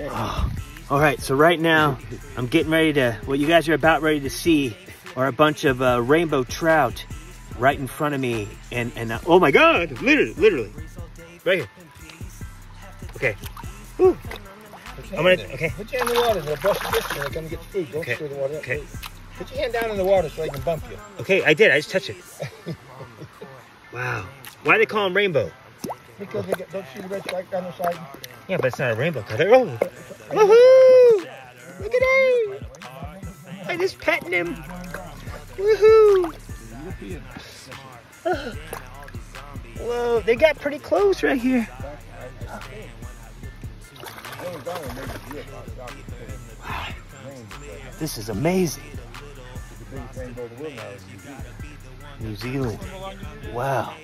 Oh. All right, so right now I'm getting ready to, what you guys are about ready to see are a bunch of uh, rainbow trout right in front of me. And, and uh, oh my God, literally, literally, right here. Okay. Whew. I'm gonna, okay. Put your hand in the water. They'll bust your biscuit when they come get the food. Don't Okay. stir the water up. Okay. Put your hand down in the water so they can bump you. Okay, I did, I just touched it. Wow. Why do they call them rainbow? Because they get, don't see the red stripe down the side. Yeah, but it's not a rainbow color. Oh, woohoo! Look at him! I just petting him. Woohoo! Whoa, they got pretty close right here. This is amazing. New Zealand. Wow.